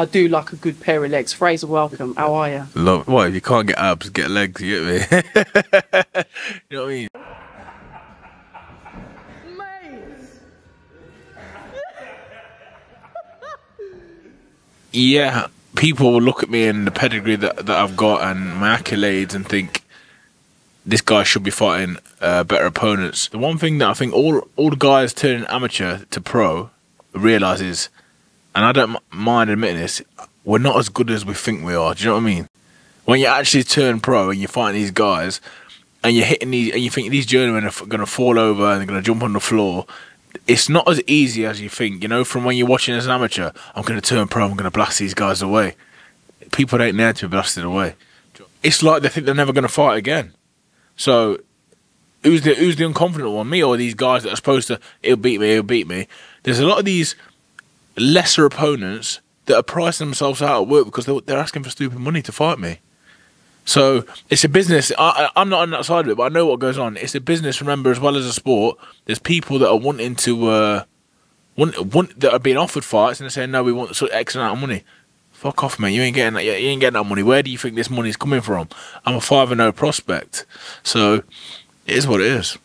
I do like a good pair of legs. Frazer, welcome. How are you? Love. What if you can't get abs, get legs? You get me? you know what I mean? yeah, people will look at me and the pedigree that, that I've got and my accolades and think this guy should be fighting uh, better opponents. The one thing that I think all all the guys turning amateur to pro realizes, and I don't mind admitting this, we're not as good as we think we are. Do you know what I mean? When you actually turn pro and you fight these guys, and you're hitting these, and you think these journeymen are going to fall over and they're going to jump on the floor, it's not as easy as you think. You know, from when you're watching as an amateur, I'm going to turn pro, I'm going to blast these guys away. People ain't there to be blasted away. It's like they think they're never going to fight again. So, who's the who's the unconfident one? Me or these guys that are supposed to? He'll beat me. He'll beat me. There's a lot of these lesser opponents that are pricing themselves out of work because they're, they're asking for stupid money to fight me. So it's a business. I, I'm not on that side of it, but I know what goes on. It's a business, remember, as well as a sport. There's people that are wanting to, uh, want, want that are being offered fights and they're saying, no, we want sort of X amount of money. Fuck off, man. You ain't getting that. You ain't getting that money. Where do you think this money's coming from? I'm a five and zero prospect, so it is what it is.